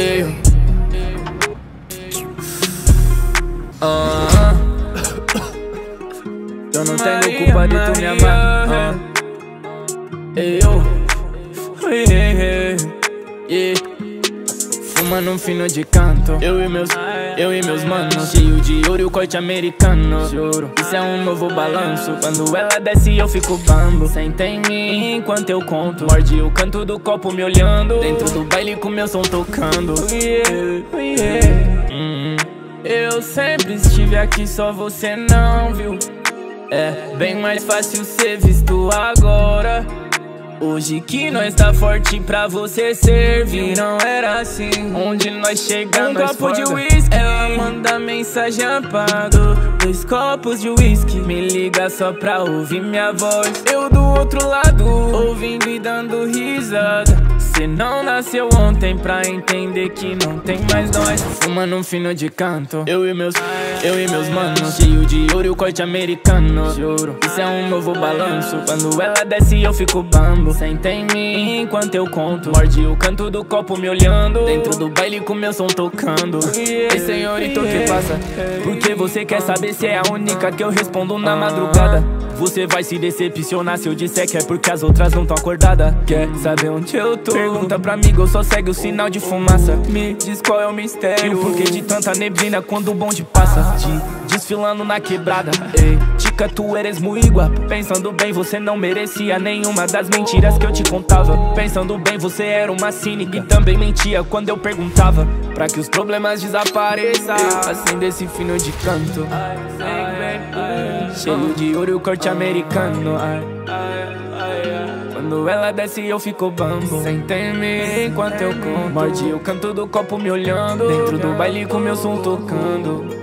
Eu. Ah, eu não tenho culpa de tu me amar. Ah. Eu. Yeah. Yeah. Fumando um fino de canto. Eu e meus, eu e meus manos. Cheio de ouro e o corte americano. Juro, isso é um novo balanço. Quando ela desce, eu fico bambo. Senta em mim enquanto eu conto. Morde o canto do copo me olhando. Dentro do baile com meu som tocando. Yeah, yeah. Hum. Eu sempre estive aqui, só você não viu. É bem mais fácil ser visto agora. Hoje que nós tá forte pra você servir Não era assim. Onde nós chegamos Um copo de whisky. Ela manda mensagem apago Dois copos de whisky. Me liga só pra ouvir minha voz. Eu do outro lado Ouvindo risada Cê não nasceu ontem pra entender que não tem mais nós. Fumando um fino de canto. Eu e meus, eu e meus manos. Cheio de ouro e o corte americano. Juro, isso é um novo balanço. Quando ela desce eu fico bambo. Senta em mim enquanto eu conto. Morde o canto do copo me olhando. Dentro do baile com meu som tocando. Ei senhorito, que passa? Porque você quer saber se é a única que eu respondo na madrugada você vai se decepcionar se eu disser que é porque as outras não tão acordadas Quer saber onde eu tô? Pergunta pra mim, eu só segue o sinal de fumaça. Me diz qual é o mistério. Porque de tanta neblina quando o bonde passa? De, Desfilando na quebrada. Ei, tica, tu eres muito guapo Pensando bem, você não merecia nenhuma das mentiras que eu te contava. Pensando bem, você era uma cínica. E também mentia quando eu perguntava Pra que os problemas desapareçam Acenda esse fino de canto Cheio de ouro corte americano. Quando ela desce eu fico bambo. Sem temer enquanto eu conto Morde o canto do copo me olhando. Dentro do baile com meu som tocando